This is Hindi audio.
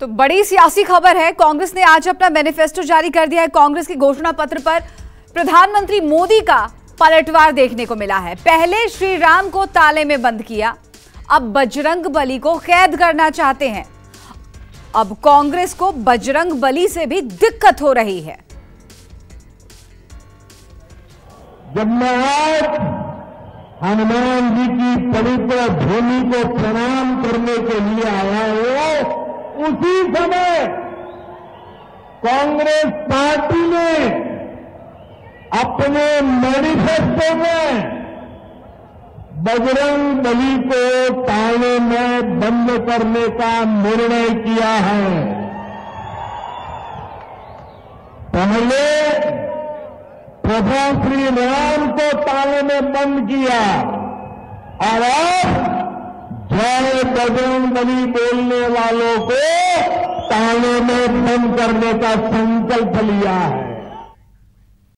तो बड़ी सियासी खबर है, कांग्रेस ने आज अपना मैनिफेस्टो जारी कर दिया है। कांग्रेस के घोषणा पत्र पर प्रधानमंत्री मोदी का पलटवार देखने को मिला है। पहले श्री राम को ताले में बंद किया, अब बजरंग बली को कैद करना चाहते हैं। अब कांग्रेस को बजरंग बली से भी दिक्कत हो रही है। जब मैं आज हनुमान जी की पवित्र भूमि को प्रणाम करने के लिए आया हूँ उसी समय कांग्रेस पार्टी ने अपने मैनिफेस्टो में बजरंग बली को ताने में बंद करने का निर्णय किया है। पहले प्रभु श्री राम को ताले में बंद किया और जय बजरंग बली बोलने वालों को ताले में बंद करने का संकल्प लिया है।